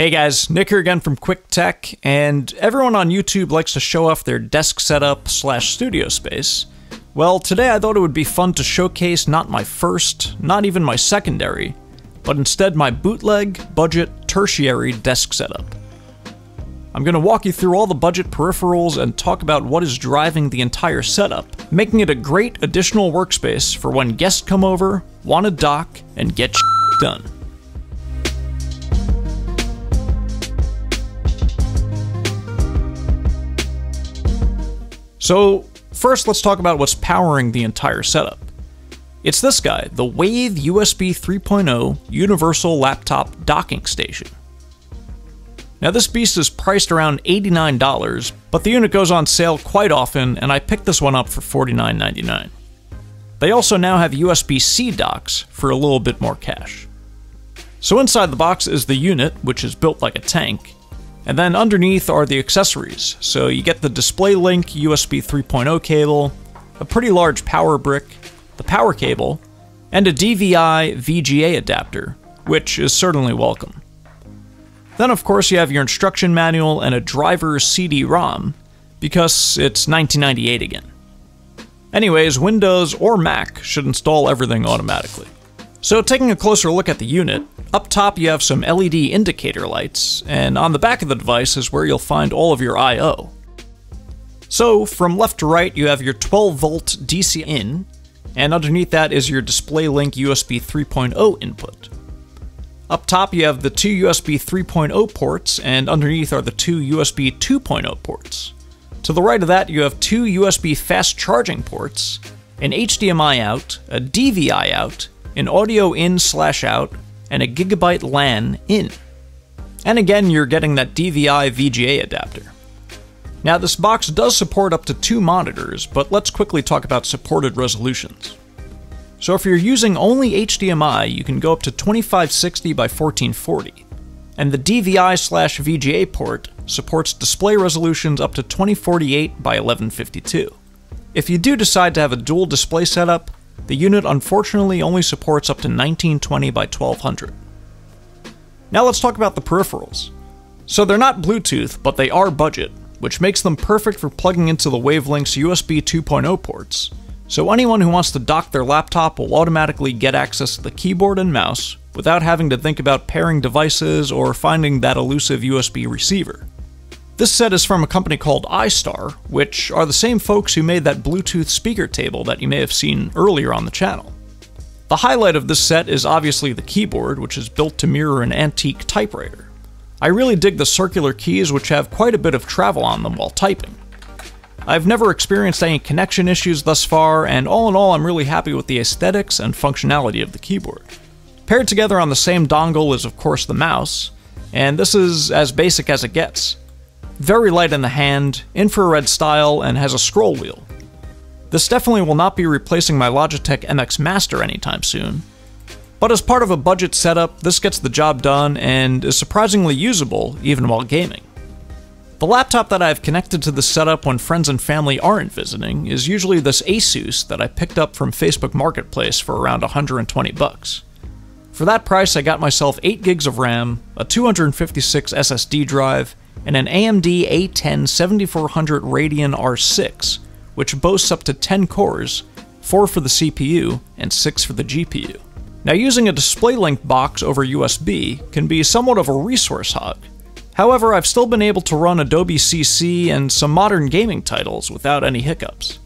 Hey guys, Nick here again from Quick Tech, and everyone on YouTube likes to show off their desk setup slash studio space. Well, today I thought it would be fun to showcase not my first, not even my secondary, but instead my bootleg, budget, tertiary desk setup. I'm going to walk you through all the budget peripherals and talk about what is driving the entire setup, making it a great additional workspace for when guests come over, want to dock, and get done. So, first let's talk about what's powering the entire setup. It's this guy, the Wavlink USB 3.0 Universal Laptop Docking Station. Now this beast is priced around $89, but the unit goes on sale quite often, and I picked this one up for $49.99. They also now have USB-C docks for a little bit more cash. So inside the box is the unit, which is built like a tank, and then underneath are the accessories. So you get the DisplayLink USB 3.0 cable, a pretty large power brick, the power cable, and a DVI VGA adapter, which is certainly welcome. Then, of course, you have your instruction manual and a driver CD-ROM, because it's 1998 again. Anyways, Windows or Mac should install everything automatically. So taking a closer look at the unit, up top you have some LED indicator lights, and on the back of the device is where you'll find all of your I.O. So from left to right you have your 12 volt DC in, and underneath that is your DisplayLink USB 3.0 input. Up top you have the two USB 3.0 ports, and underneath are the two USB 2.0 ports. To the right of that you have two USB fast charging ports, an HDMI out, a DVI out, an audio in slash out, and a gigabyte LAN in. And again, you're getting that DVI VGA adapter. Now, this box does support up to two monitors, but let's quickly talk about supported resolutions. So if you're using only HDMI, you can go up to 2560 by 1440, and the DVI slash VGA port supports display resolutions up to 2048 by 1152. If you do decide to have a dual display setup, the unit unfortunately only supports up to 1920 by 1200. Now let's talk about the peripherals. So they're not Bluetooth, but they are budget, which makes them perfect for plugging into the Wavlink's USB 2.0 ports. So anyone who wants to dock their laptop will automatically get access to the keyboard and mouse without having to think about pairing devices or finding that elusive USB receiver. This set is from a company called iStar, which are the same folks who made that Bluetooth speaker table that you may have seen earlier on the channel. The highlight of this set is obviously the keyboard, which is built to mirror an antique typewriter. I really dig the circular keys, which have quite a bit of travel on them while typing. I've never experienced any connection issues thus far, and all in all, I'm really happy with the aesthetics and functionality of the keyboard. Paired together on the same dongle is, of course, the mouse, and this is as basic as it gets very light in the hand, infrared style, and has a scroll wheel. This definitely will not be replacing my Logitech MX Master anytime soon. But as part of a budget setup, this gets the job done and is surprisingly usable even while gaming. The laptop that I have connected to the setup when friends and family aren't visiting is usually this Asus that I picked up from Facebook Marketplace for around 120 bucks. For that price, I got myself 8 gigs of RAM, a 256 SSD drive, and an AMD A10 7400 Radeon R6, which boasts up to 10 cores, 4 for the CPU and 6 for the GPU. Now using a DisplayLink box over USB can be somewhat of a resource hog. However, I've still been able to run Adobe CC and some modern gaming titles without any hiccups.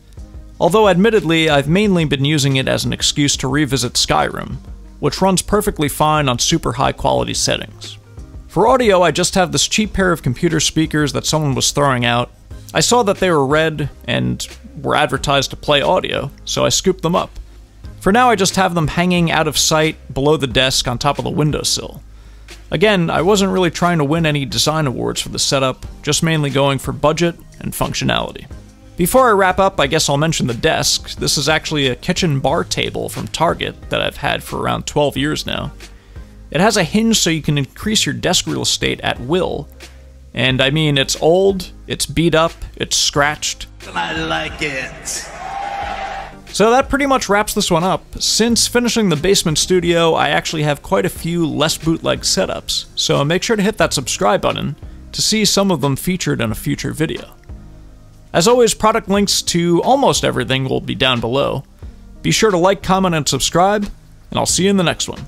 Although admittedly, I've mainly been using it as an excuse to revisit Skyrim, which runs perfectly fine on super high quality settings. For audio, I just have this cheap pair of computer speakers that someone was throwing out. I saw that they were red and were advertised to play audio, so I scooped them up. For now, I just have them hanging out of sight below the desk on top of the windowsill. Again, I wasn't really trying to win any design awards for the setup, just mainly going for budget and functionality. Before I wrap up, I guess I'll mention the desk. This is actually a kitchen bar table from Target that I've had for around 12 years now. It has a hinge so you can increase your desk real estate at will. And I mean, it's old, it's beat up, it's scratched. I like it. So that pretty much wraps this one up. Since finishing the basement studio, I actually have quite a few less bootleg setups, so make sure to hit that subscribe button to see some of them featured in a future video. As always, product links to almost everything will be down below. Be sure to like, comment, and subscribe, and I'll see you in the next one.